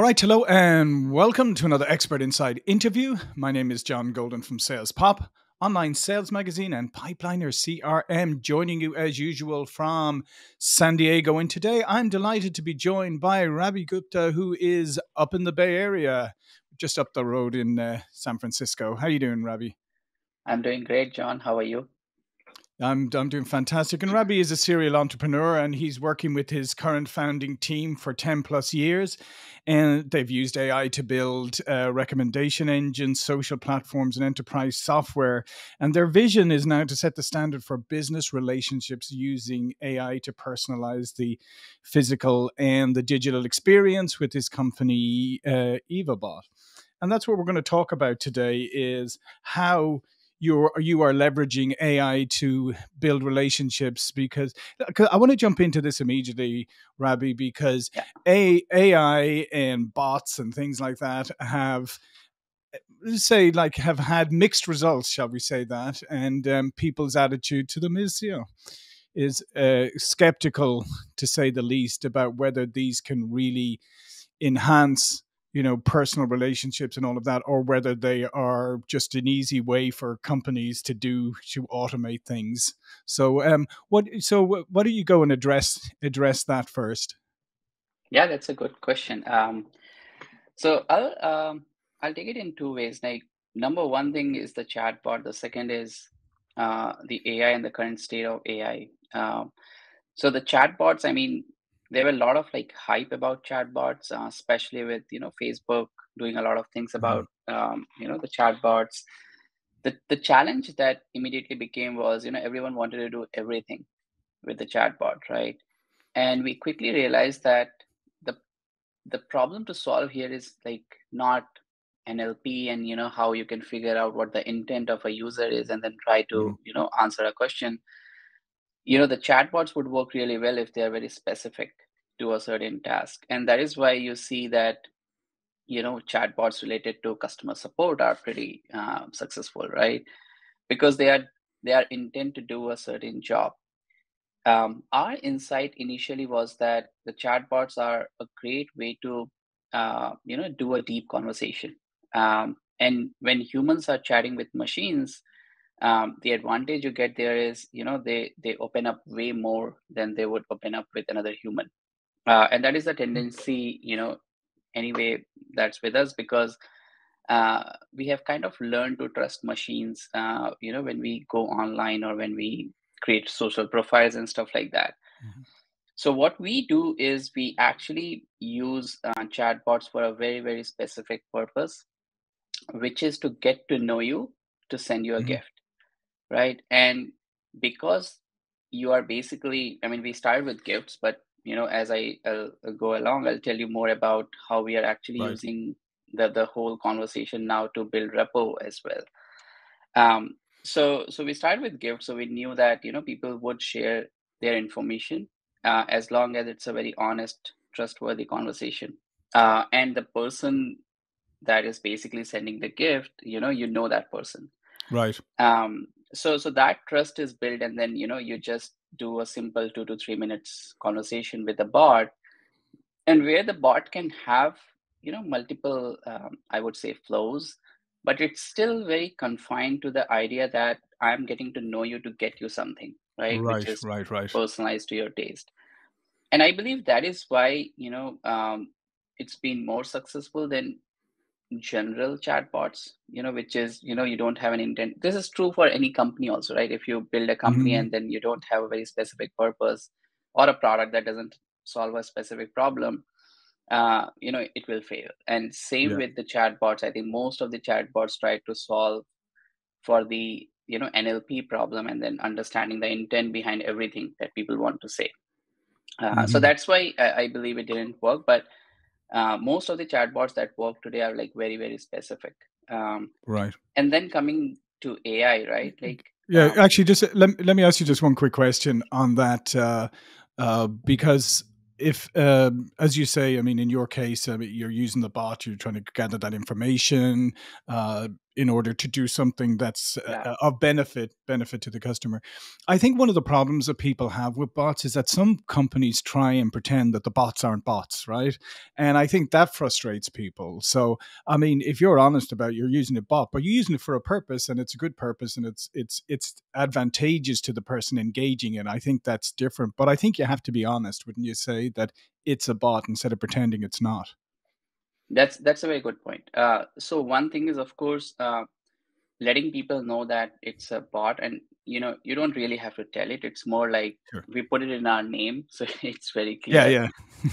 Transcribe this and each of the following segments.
All right, hello and welcome to another Expert Insight interview. My name is John Golden from Sales Pop, online sales magazine, and Pipeliner CRM, joining you as usual from San Diego. And today I'm delighted to be joined by Rabi Gupta, who is up in the Bay Area, just up the road in uh, San Francisco. How are you doing, Rabi? I'm doing great, John. How are you? I'm, I'm doing fantastic. And Rabi is a serial entrepreneur and he's working with his current founding team for 10 plus years. And they've used AI to build uh, recommendation engines, social platforms, and enterprise software. And their vision is now to set the standard for business relationships using AI to personalize the physical and the digital experience with his company, uh, EvaBot. And that's what we're going to talk about today is how you're you are leveraging AI to build relationships because I want to jump into this immediately, Rabi, because yeah. A, AI and bots and things like that have eh, say like have had mixed results, shall we say that, and um, people's attitude to them is you know is uh, skeptical to say the least about whether these can really enhance you know personal relationships and all of that or whether they are just an easy way for companies to do to automate things. So um what so what do you go and address address that first? Yeah that's a good question. Um so i'll um i'll take it in two ways. Like number one thing is the chatbot. The second is uh the ai and the current state of ai um so the chatbots i mean there were a lot of like hype about chatbots, uh, especially with you know Facebook doing a lot of things mm-hmm. about um, you know the chatbots. The the challenge that immediately became was you know everyone wanted to do everything with the chatbot, right? And we quickly realized that the the problem to solve here is like not NLP and you know how you can figure out what the intent of a user is and then try to mm. you know answer a question you know the chatbots would work really well if they are very specific to a certain task. And that is why you see that you know chatbots related to customer support are pretty uh, successful right? Because they are they are intent to do a certain job. Um, our insight initially was that the chatbots are a great way to uh, you know do a deep conversation. Um, and when humans are chatting with machines um, the advantage you get there is you know they they open up way more than they would open up with another human uh, and that is the tendency you know anyway that's with us because uh, we have kind of learned to trust machines uh, you know when we go online or when we create social profiles and stuff like that mm-hmm. so what we do is we actually use uh, chatbots for a very very specific purpose which is to get to know you to send you a mm-hmm. gift right? And because you are basically i mean we started with gifts but you know as i I'll, I'll go along i'll tell you more about how we are actually right. using the the whole conversation now to build rapport as well. Um so so we started with gifts so we knew that you know people would share their information uh, as long as it's a very honest trustworthy conversation. Uh, and the person that is basically sending the gift you know you know that person. Right. Um so so that trust is built and then you know you just do a simple two to three minutes conversation with the bot. And where the bot can have you know multiple um, i would say flows but it's still very confined to the idea that i'm getting to know you to get you something right? Right Which is right right. personalized to your taste. And i believe that is why you know um, it's been more successful than general chatbots you know which is you know you don't have an intent this is true for any company also right if you build a company mm-hmm. and then you don't have a very specific purpose or a product that doesn't solve a specific problem uh, you know it will fail and same yeah. with the chatbots i think most of the chatbots try to solve for the you know nlp problem and then understanding the intent behind everything that people want to say uh, mm-hmm. so that's why I, I believe it didn't work but uh, most of the chatbots that work today are like very very specific. Um, right. and then coming to ai right? Like yeah um, actually just let, let me ask you just one quick question on that uh, uh, because if uh, as you say i mean in your case you're using the bot you're trying to gather that information uh, in order to do something that's uh, yeah. uh, of benefit benefit to the customer. I think one of the problems that people have with bots is that some companies try and pretend that the bots aren't bots, right? And I think that frustrates people. So, I mean, if you're honest about you're using a bot, but you're using it for a purpose and it's a good purpose and it's it's it's advantageous to the person engaging it, I think that's different. But I think you have to be honest, wouldn't you say that it's a bot instead of pretending it's not? That's that's a very good point. Uh, so one thing is, of course, uh, letting people know that it's a bot, and you know, you don't really have to tell it. It's more like sure. we put it in our name, so it's very clear. Yeah,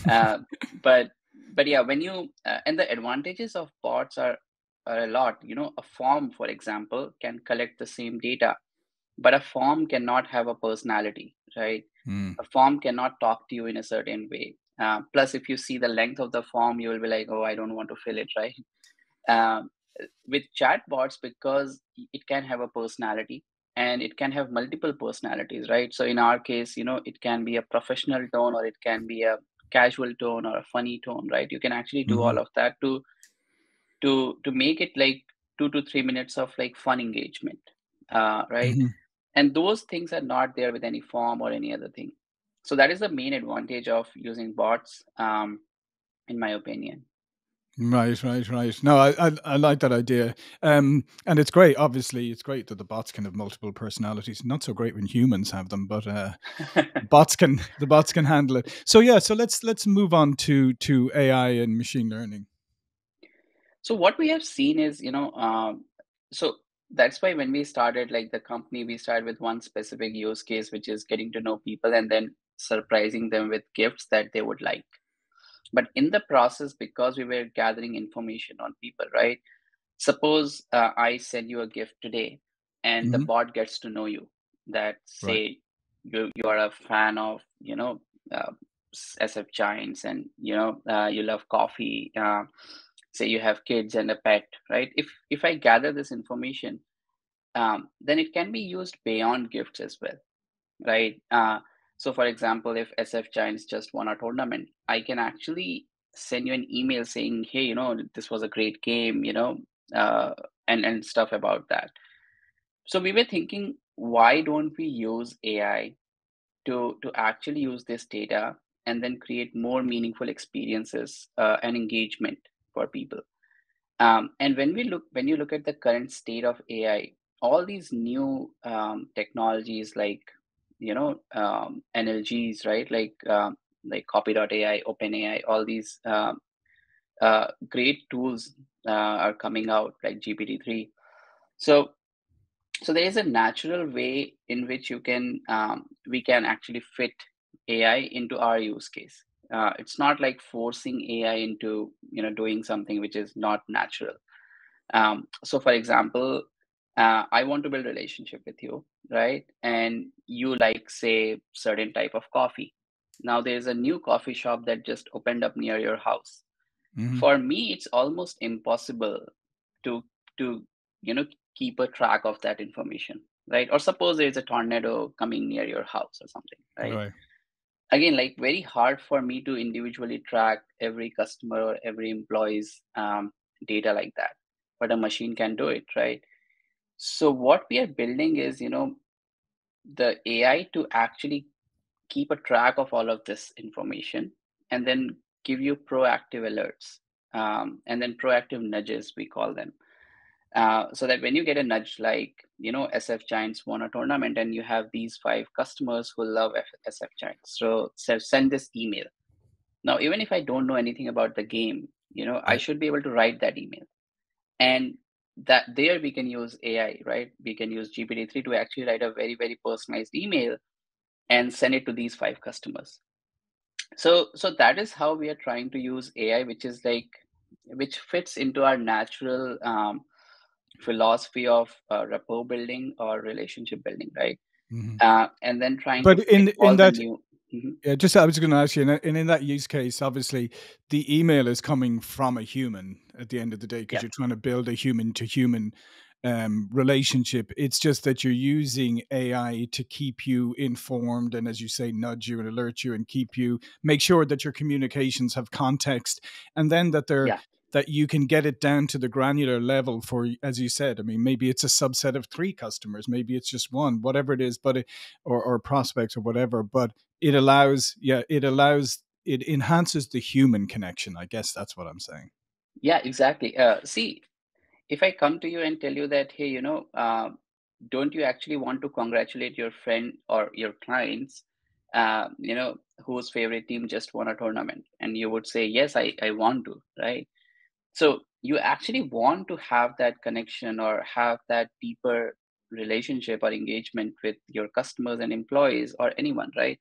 yeah. uh, but but yeah, when you uh, and the advantages of bots are are a lot. You know, a form, for example, can collect the same data, but a form cannot have a personality, right? Mm. A form cannot talk to you in a certain way. Uh, plus, if you see the length of the form, you will be like, oh, I don't want to fill it, right? Um, with chatbots, because it can have a personality and it can have multiple personalities, right? So in our case, you know, it can be a professional tone or it can be a casual tone or a funny tone, right? You can actually do mm-hmm. all of that to to to make it like two to three minutes of like fun engagement, uh, right? Mm-hmm. And those things are not there with any form or any other thing so that is the main advantage of using bots um, in my opinion Right, right, right. No, I, I, I like that idea, um, and it's great. Obviously, it's great that the bots can have multiple personalities. Not so great when humans have them, but uh, bots can the bots can handle it. So yeah, so let's let's move on to to AI and machine learning. So what we have seen is, you know, um, so that's why when we started like the company, we started with one specific use case, which is getting to know people, and then surprising them with gifts that they would like. But in the process, because we were gathering information on people, right? Suppose uh, I send you a gift today and mm-hmm. the bot gets to know you that say right. you, you are a fan of, you know, uh, SF Giants and, you know, uh, you love coffee. Uh, say you have kids and a pet, right? If, if I gather this information, um, then it can be used beyond gifts as well, right? So, for example, if SF Giants just won a tournament, I can actually send you an email saying, "Hey, you know, this was a great game," you know, uh, and and stuff about that. So we were thinking, why don't we use AI to to actually use this data and then create more meaningful experiences uh, and engagement for people? Um, and when we look, when you look at the current state of AI, all these new um, technologies like you know um, NLGs, right? Like um, like Copy.ai, OpenAI, all these um, uh, great tools uh, are coming out, like GPT-3. So so there is a natural way in which you can um, we can actually fit AI into our use case. Uh, it's not like forcing AI into you know doing something which is not natural. Um, so, for example, uh, i want to build a relationship with you right? And you like say certain type of coffee. Now there's a new coffee shop that just opened up near your house. Mm-hmm. for me it's almost impossible to to you know keep a track of that information right? Or suppose there's a tornado coming near your house or something right, right. again like very hard for me to individually track every customer or every employee's um, data like that. But a machine can do it right so what we are building is, you know, the AI to actually keep a track of all of this information and then give you proactive alerts um, and then proactive nudges, we call them. Uh, so that when you get a nudge like, you know, SF Giants won a tournament and you have these five customers who love F- SF Giants. So, so send this email. Now, even if I don't know anything about the game, you know, I should be able to write that email. And that there we can use ai right? We can use gpt-3 to actually write a very very personalized email and send it to these five customers. So so that is how we are trying to use ai which is like which fits into our natural um, philosophy of uh, rapport building or relationship building right? Mm-hmm. uh, and then trying but in in that new, Mm-hmm. Yeah, just I was going to ask you, and in that use case, obviously, the email is coming from a human at the end of the day because yeah. you're trying to build a human to human um, relationship. It's just that you're using AI to keep you informed and, as you say, nudge you and alert you and keep you make sure that your communications have context, and then that they're yeah. That you can get it down to the granular level for as you said i mean maybe it's a subset of three customers maybe it's just one whatever it is but it, or, or prospects or whatever but it allows yeah it allows it enhances the human connection i guess that's what i'm saying. Yeah exactly uh, see if i come to you and tell you that hey you know uh, don't you actually want to congratulate your friend or your clients uh, you know whose favorite team just won a tournament? And you would say yes i, I want to right so you actually want to have that connection or have that deeper relationship or engagement with your customers and employees or anyone right?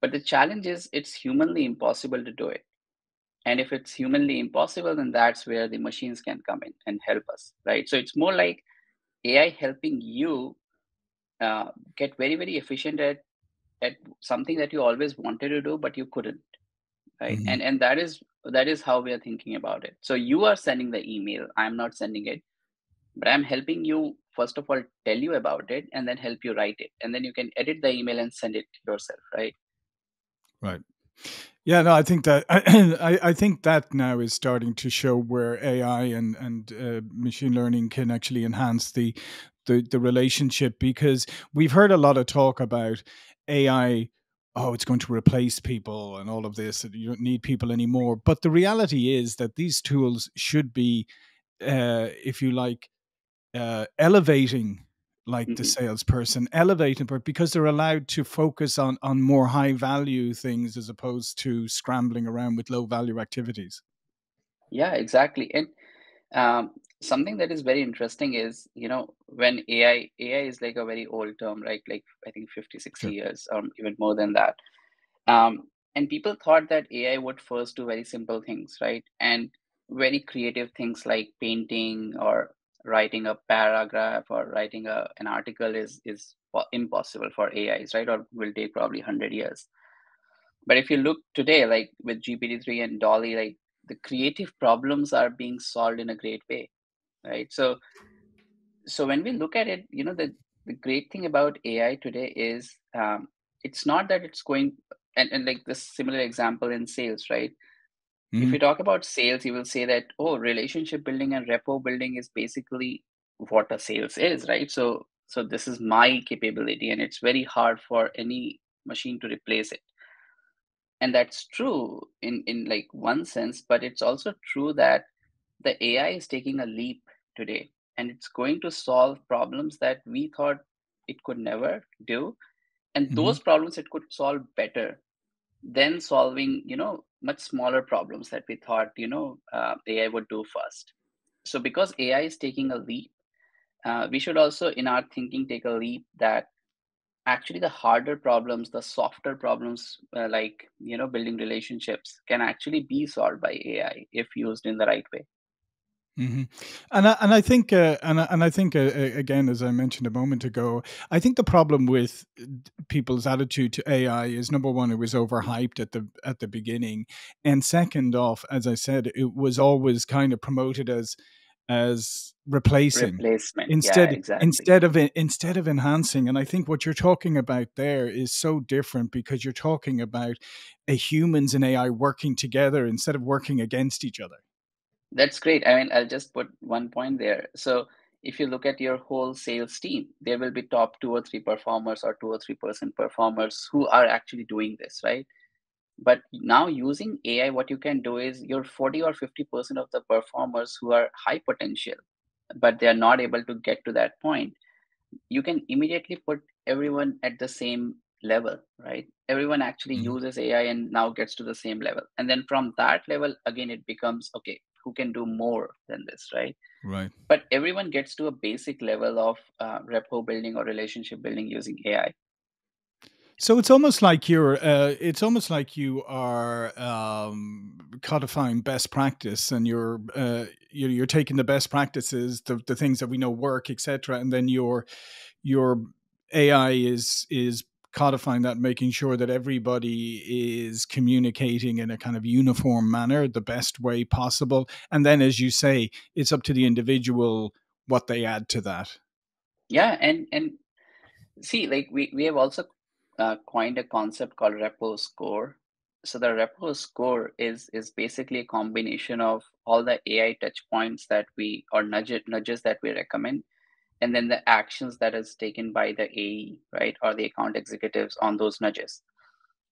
But the challenge is it's humanly impossible to do it. And if it's humanly impossible then that's where the machines can come in and help us right? So it's more like ai helping you uh, get very very efficient at at something that you always wanted to do but you couldn't right? Mm-hmm. and and that is that is how we are thinking about it. So you are sending the email i'm not sending it but i'm helping you first of all tell you about it and then help you write it. And then you can edit the email and send it yourself right? Right. Yeah, no, I think that I, I think that now is starting to show where AI and and uh, machine learning can actually enhance the, the the relationship because we've heard a lot of talk about AI oh, it's going to replace people and all of this, and you don't need people anymore. But the reality is that these tools should be, uh, if you like, uh, elevating like mm-hmm. the salesperson, elevating because they're allowed to focus on on more high value things as opposed to scrambling around with low value activities. Yeah, exactly. And um, something that is very interesting is you know when ai ai is like a very old term right? Like i think 50 60 sure. years or even more than that. Um, and people thought that ai would first do very simple things right? And very creative things like painting or writing a paragraph or writing a, an article is is impossible for ais right? Or will take probably 100 years. But if you look today like with gpt-3 and DALL-E like the creative problems are being solved in a great way right? So so when we look at it you know the the great thing about ai today is um, it's not that it's going and, and like this similar example in sales right? Mm-hmm. if you talk about sales you will say that oh relationship building and rapport building is basically what a sales is right? So so this is my capability and it's very hard for any machine to replace it. And that's true in in like one sense but it's also true that the ai is taking a leap today and it's going to solve problems that we thought it could never do. And mm-hmm. those problems it could solve better than solving you know much smaller problems that we thought you know uh, ai would do first. So because ai is taking a leap uh, we should also in our thinking take a leap that actually the harder problems the softer problems uh, like you know building relationships can actually be solved by ai if used in the right way Mm-hmm. And I, and I think uh, and I, and I think uh, again, as I mentioned a moment ago, I think the problem with people's attitude to AI is number one, it was overhyped at the at the beginning, and second off, as I said, it was always kind of promoted as as replacing replacement instead yeah, exactly. instead of instead of enhancing and i think what you're talking about there is so different because you're talking about a humans and ai working together instead of working against each other that's great. I mean i'll just put one point there. So if you look at your whole sales team there will be top two or three performers or two or three percent performers who are actually doing this right? But now using ai what you can do is your 40 or 50 percent of the performers who are high potential but they are not able to get to that point you can immediately put everyone at the same level right? Everyone actually mm-hmm. uses ai and now gets to the same level. And then from that level again it becomes okay who can do more than this right right but everyone gets to a basic level of uh, rapport building or relationship building using ai so it's almost like you're, uh, it's almost like you are um, codifying best practice, and you're, uh, you're, you're taking the best practices, the, the things that we know work, etc., and then your your AI is is codifying that, making sure that everybody is communicating in a kind of uniform manner, the best way possible, and then, as you say, it's up to the individual what they add to that. Yeah, and and see, like we we have also uh, coined a concept called rapport score. so the rapport score is is basically a combination of all the ai touch points that we or nudge, nudges that we recommend and then the actions that is taken by the ae right or the account executives on those nudges.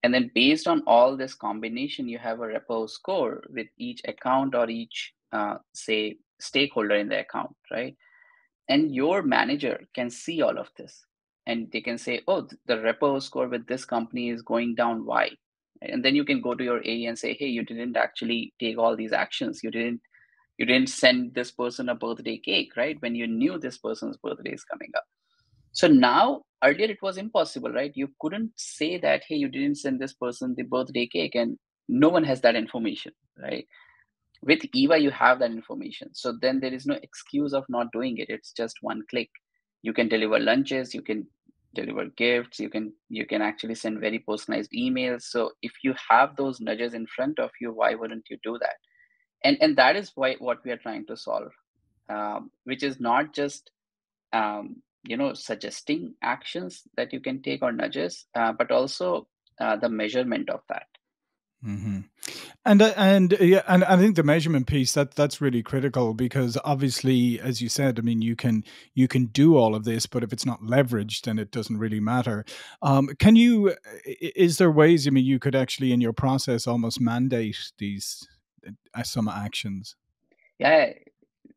And then based on all this combination you have a rapport score with each account or each uh, say stakeholder in the account right? And your manager can see all of this. And they can say oh the rapport score with this company is going down. Why? And then you can go to your AE and say, hey, you didn't actually take all these actions. You didn't you didn't send this person a birthday cake, right? When you knew this person's birthday is coming up. So now earlier it was impossible, right? You couldn't say that, hey, you didn't send this person the birthday cake, and no one has that information, right? With Eva, you have that information. So then there is no excuse of not doing it. It's just one click. You can deliver lunches, you can deliver gifts you can you can actually send very personalized emails so if you have those nudges in front of you why wouldn't you do that and and that is why what we are trying to solve um, which is not just um, you know suggesting actions that you can take or nudges uh, but also uh, the measurement of that Mm-hmm. And uh, and yeah, and I think the measurement piece that that's really critical because obviously, as you said, I mean, you can you can do all of this, but if it's not leveraged, then it doesn't really matter. Um, can you? Is there ways? I mean, you could actually in your process almost mandate these uh, some actions. Yeah,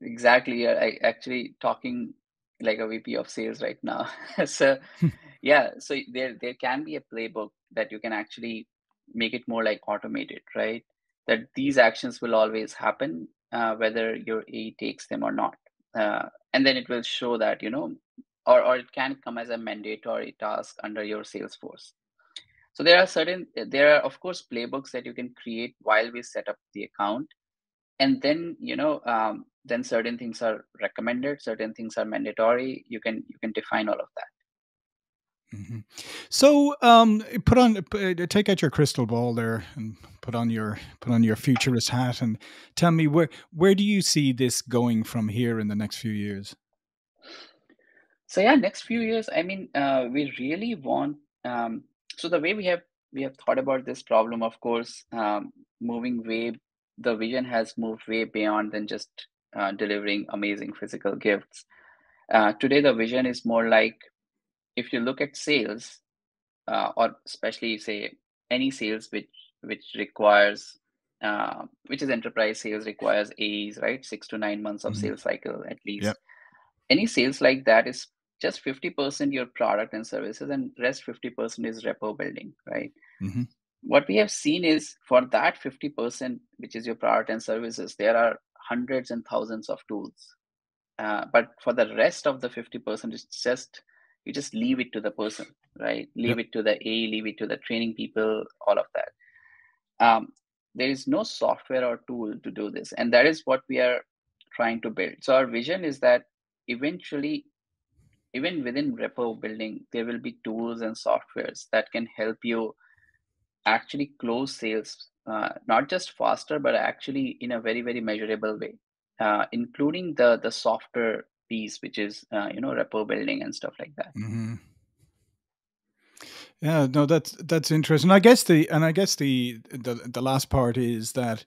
exactly. I actually talking like a VP of sales right now. so yeah, so there there can be a playbook that you can actually make it more like automated, right? That these actions will always happen, uh, whether your A takes them or not. Uh, and then it will show that, you know, or, or it can come as a mandatory task under your Salesforce. So there are certain, there are of course playbooks that you can create while we set up the account. And then, you know, um, then certain things are recommended, certain things are mandatory. You can, you can define all of that. Mm-hmm. So, um, put on, uh, take out your crystal ball there, and put on your put on your futurist hat, and tell me where where do you see this going from here in the next few years? So yeah, next few years. I mean, uh, we really want. Um, so the way we have we have thought about this problem, of course, um, moving way, the vision has moved way beyond than just uh, delivering amazing physical gifts. Uh, today, the vision is more like if you look at sales, uh, or especially say any sales which which requires uh, which is enterprise sales requires A's right six to nine months of mm-hmm. sales cycle at least. Yep. Any sales like that is just 50% your product and services and rest 50% is rapport building right? Mm-hmm. what we have seen is for that 50% which is your product and services there are hundreds and thousands of tools. Uh, but for the rest of the 50% it's just you just leave it to the person right? Leave yep. it to the a leave it to the training people all of that. Um, there is no software or tool to do this and that is what we are trying to build. So our vision is that eventually even within rapport building there will be tools and softwares that can help you actually close sales uh, not just faster but actually in a very very measurable way uh, including the the software piece, which is uh, you know rapport building and stuff like that. Mm-hmm. Yeah, no, that's that's interesting. I guess the and I guess the the the last part is that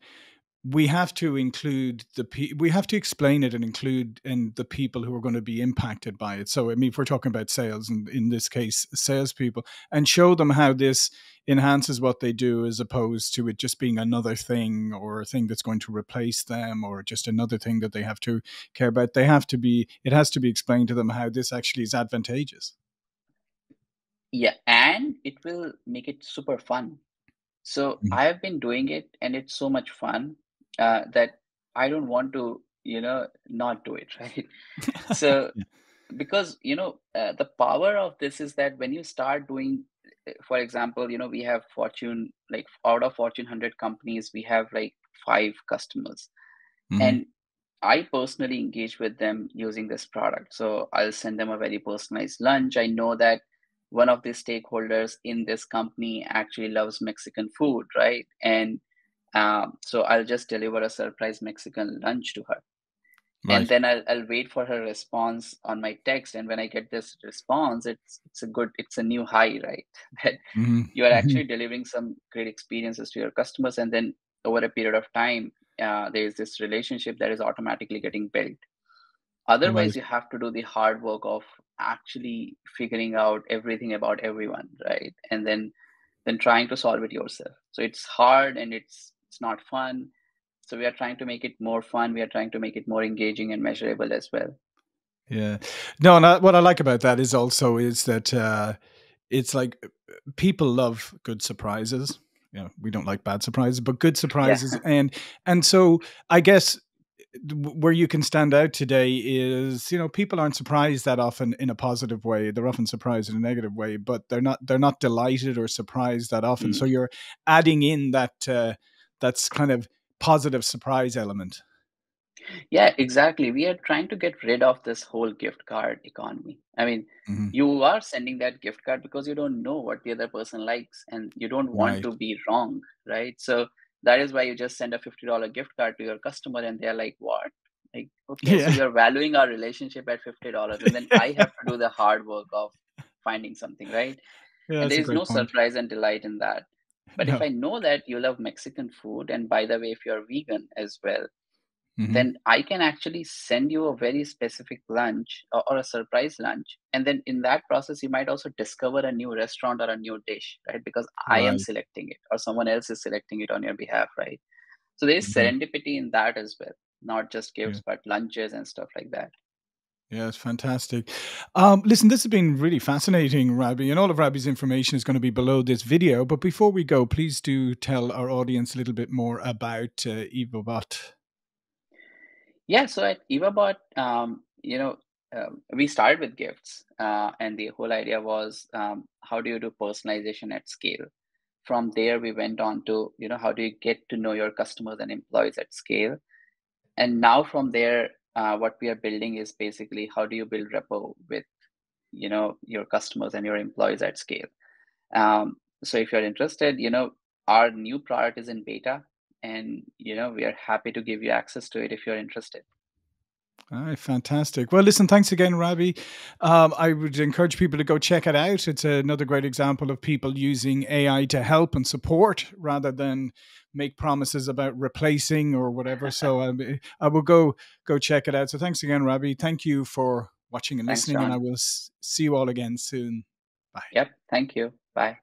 we have to include the we have to explain it and include in the people who are going to be impacted by it. So I mean, if we're talking about sales, and in this case, salespeople, and show them how this enhances what they do, as opposed to it just being another thing or a thing that's going to replace them, or just another thing that they have to care about. They have to be. It has to be explained to them how this actually is advantageous. Yeah, and it will make it super fun. So mm-hmm. I have been doing it, and it's so much fun uh, that I don't want to, you know, not do it, right? so, yeah. because, you know, uh, the power of this is that when you start doing, uh, for example, you know, we have Fortune, like out of Fortune 100 companies, we have like five customers. Mm-hmm. And I personally engage with them using this product. So I'll send them a very personalized lunch. I know that one of the stakeholders in this company actually loves Mexican food, right? And um, so I'll just deliver a surprise Mexican lunch to her. Right. And then I'll, I'll wait for her response on my text. And when I get this response, it's it's a good, it's a new high, right? That mm-hmm. you are mm-hmm. actually delivering some great experiences to your customers. And then over a period of time, uh, there is this relationship that is automatically getting built. Otherwise, you have to do the hard work of actually figuring out everything about everyone, right? And then then trying to solve it yourself. So it's hard and it's it's not fun. So we are trying to make it more fun. We are trying to make it more engaging and measurable as well. Yeah. No and I, what i like about that is also is that uh it's like people love good surprises. You know we don't like bad surprises but good surprises yeah. and and so i guess where you can stand out today is you know people aren't surprised that often in a positive way. They're often surprised in a negative way but they're not they're not delighted or surprised that often. Mm. so you're adding in that uh, that's kind of positive surprise element. Yeah, exactly. We are trying to get rid of this whole gift card economy. I mean, mm-hmm. you are sending that gift card because you don't know what the other person likes and you don't want right. to be wrong, right? So that is why you just send a $50 gift card to your customer and they're like, what? Like, okay, yeah. so you're valuing our relationship at $50 and then I have to do the hard work of finding something, right? Yeah, and there is no point. surprise and delight in that. But no. if I know that you love Mexican food, and by the way, if you're vegan as well, mm-hmm. then I can actually send you a very specific lunch or, or, a surprise lunch. And then in that process, you might also discover a new restaurant or a new dish, right? Because I right. am selecting it or someone else is selecting it on your behalf, right? So there's mm-hmm. serendipity in that as well, not just gifts, yeah. but lunches and stuff like that. Yeah, it's fantastic. Um, listen, this has been really fascinating, Rabi, and all of Rabi's information is going to be below this video. But before we go, please do tell our audience a little bit more about uh, EvaBot. Yeah, so at EvaBot, um, you know, um, we started with gifts, uh, and the whole idea was um, how do you do personalization at scale? From there, we went on to, you know, how do you get to know your customers and employees at scale? And now from there, uh, what we are building is basically how do you build rapport with you know your customers and your employees at scale. Um, so if you're interested you know our new product is in beta and you know we are happy to give you access to it if you're interested all right, fantastic. Well, listen, thanks again, Rabi. Um, I would encourage people to go check it out. It's another great example of people using AI to help and support rather than make promises about replacing or whatever. so um, I will go go check it out. So thanks again, Rabi. Thank you for watching and thanks, listening, John. and I will see you all again soon. Bye. Yep. Thank you. Bye.